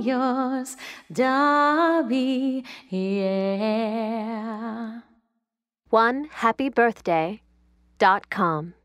Yours, Darby, yeah. One happy birthday dot com.